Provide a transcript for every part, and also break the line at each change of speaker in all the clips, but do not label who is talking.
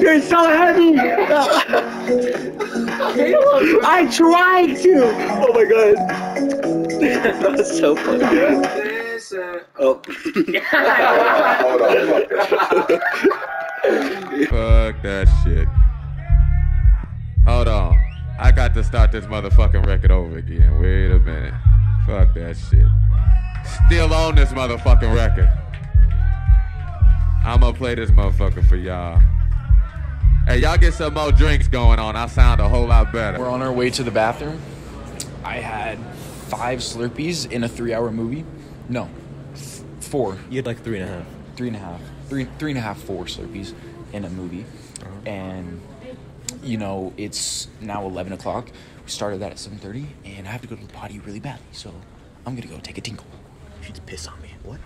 You're so heavy. I tried to. Oh my god. that was so funny. Oh.
Fuck that shit. Hold on. I got to start this motherfucking record over again. Wait a minute. Fuck that shit. Still on this motherfucking record. I'ma play this motherfucker for y'all. Hey, y'all get some more drinks going on. I sound a whole lot better.
We're on our way to the bathroom. I had five Slurpees in a three-hour movie. No, f- four,
You had like three and a half.
three and a half, three, three and a half, four Slurpees in a movie, uh-huh. and you know it's now eleven o'clock. We started that at seven thirty, and I have to go to the potty really badly, so I'm gonna go take a tinkle.
She's piss on me. What?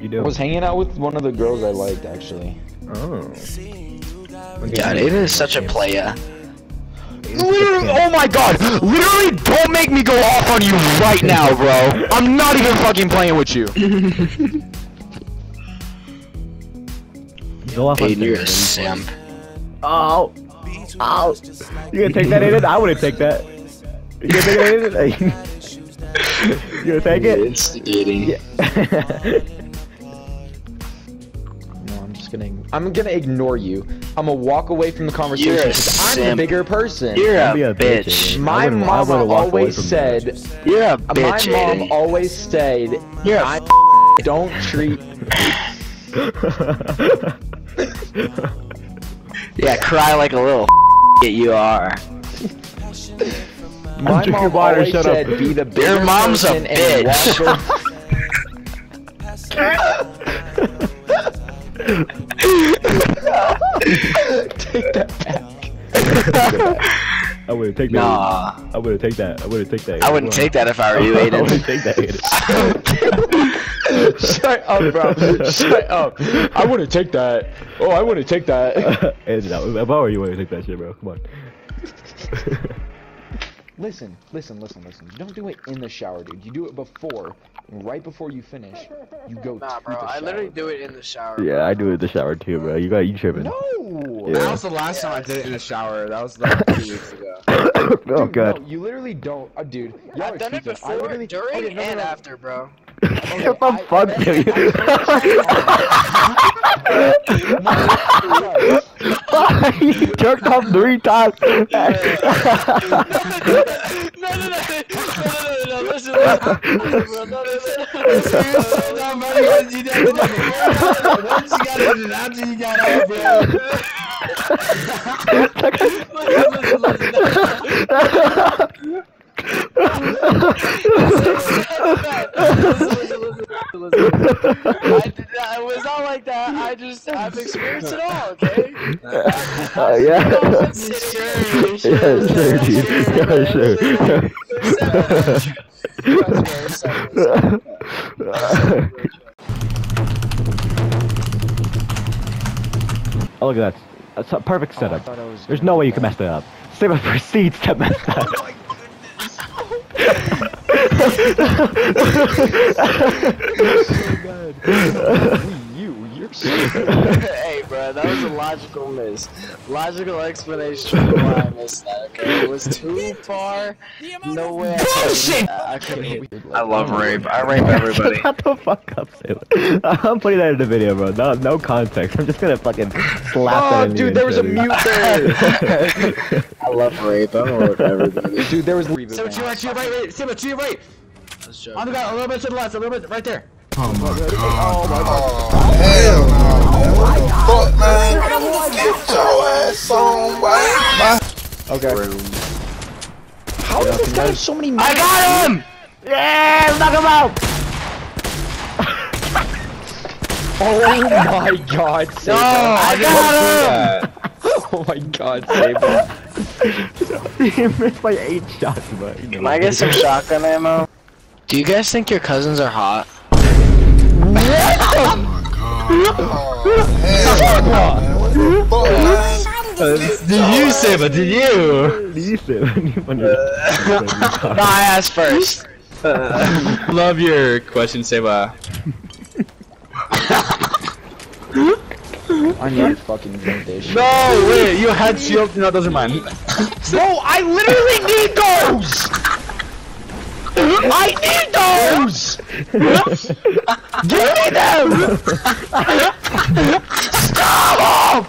You do.
I was hanging out with one of the girls I liked actually.
Oh.
God, it is such a playa.
Literally, oh my god! Literally, don't make me go off on you right now, bro. I'm not even fucking playing with you.
Go off on
Aiden, you're a
Tinder.
simp.
Oh. Oh. You gonna take that, Aiden? I wouldn't take that. You gonna take it, Aiden? you gonna take it?
Instigating.
No, I'm just gonna. I'm gonna ignore you. I'm gonna walk away from the conversation because I'm the bigger person.
You're
Don't
a
be a bitch,
bitch.
My
wouldn't- I
mama
would've walked away
always said.
You're a
My mom always said.
You're a
I don't treat.
Yeah, cry like a little that you are.
My
drinking
mom
water,
always
shut up.
said, "Be the bigger
Your mom's a
person and
bitch."
walk away." Take that back.
I wouldn't take that.
Nah,
I wouldn't take that. I wouldn't take that.
I wouldn't take that if I were you,
I wouldn't
Aiden.
take that. Aiden.
Shut up, bro. Shut up. I wouldn't take that. Oh, I wouldn't take that.
Aiden, no, if I were you, I wouldn't take that shit, bro. Come on.
Listen, listen, listen, listen. You don't do it in the shower, dude. You do it before. Right before you finish, you go
Nah,
to
bro,
the
I
shower.
literally do it in the shower.
yeah, I do it in the shower too, bro. You got you tripping?
No.
Yeah.
That was the last time I did it in the shower. That was like two weeks ago.
oh god.
No, you literally don't, uh, dude.
I've done it before,
literally-
during,
okay, no, no,
and
no.
after, bro.
What the
I-
fuck, dude? you jerked off three times.
No, no, no, no, no, no, listen, listen, no, no, no, you never did it. Once you got it, and after you got out, bro. Listen, listen. Listen, listen, listen, listen. I, did, I was not like that. I just, I've experienced it all, okay?
Uh, yeah.
Sure,
Yeah, sure, dude. Yeah, sure. oh, look at that. That's a perfect setup.
thought I was
There's no way you can mess that up. Save up proceeds to mess that up.
you. You're so
hey, bro, that was a logical miss. Logical explanation for why I missed that. Okay, it was too far. No way. Bullshit. I couldn't.
I love rape. I rape everybody.
Shut the fuck up, Sailor. I'm putting that in the video, bro. No, no context. I'm just gonna fucking slap
oh,
that Oh,
dude, there was a mute there.
I love rape. I don't rape everybody.
dude, there was.
Simba, to your right, to your right, right. Simba, to your right.
Let's joke.
On the ground, a little bit to the left, a little bit right there.
Hell no, man. What the fuck, man? Get your ass on, boy.
Okay. How does this guy have so many?
I got him!
Yeah, knock him out.
Oh my god, Saber.
No, I got him!
Oh my god, Saber.
you missed by eight shots, but you know.
Can I get some shotgun ammo? Do you guys think your cousins are hot?
Did you say, but did you?
Uh, no, I asked first.
Love your question, Seba.
I need to fucking drink this shit.
No, wait, you had shield. No, those are mine.
Bro, I literally need those! I need those! Give me them! Stop!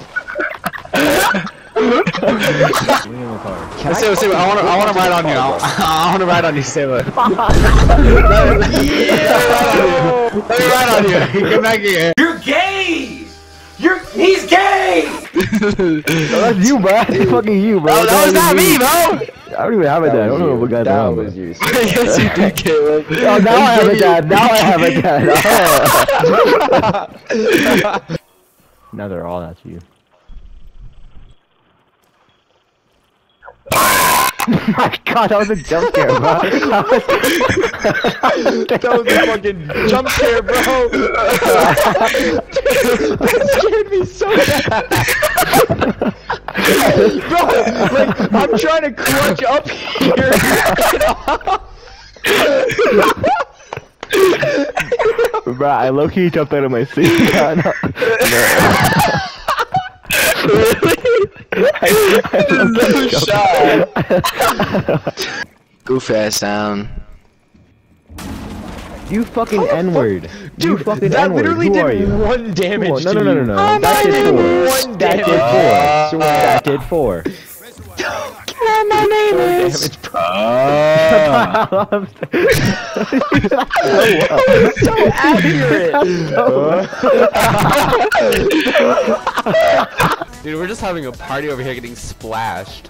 Seba, Seba, I wanna, I wanna ride on you. I, I wanna ride on you, Seba. Let me ride on you. Come back here.
You're gay! You're he's gay!
that's you, bro. That's fucking you, bro.
Oh, that was not me, bro.
I don't even have a dad. I don't know what got
That
down.
was you.
yes, you did, Caleb.
Oh, now I have a dad. Now I have a dad. Oh. now they're all at you. My god, that was a jump scare, bro. That was,
That was a fucking jump scare, bro. that scared me so bad. Bro, like, I'm trying to clutch up here.
bro, I low key jumped out of my seat. No, no. I, I low-key jumped-
Goof ass sound.
You fucking N word. you
Dude,
fucking
that
N-word.
literally
Who
did one damage
Whoa, no, no, no, no, no.
Oh,
that
my
did
name
four.
is one
that did four. that did four.
My name is.
so accurate. Dude, we're just having a party over here getting splashed.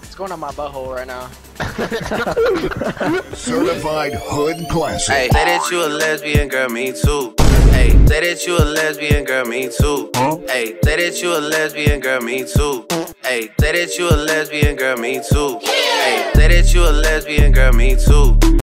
What's going on my butthole right now?
Certified hood classic.
Hey, say that you a lesbian, girl, me too. Hey, say that you a lesbian, girl, me too. Hey, say that you a lesbian, girl, me too. Hey, say that you a lesbian, girl, me too. Hey, say that you a lesbian, girl, me too.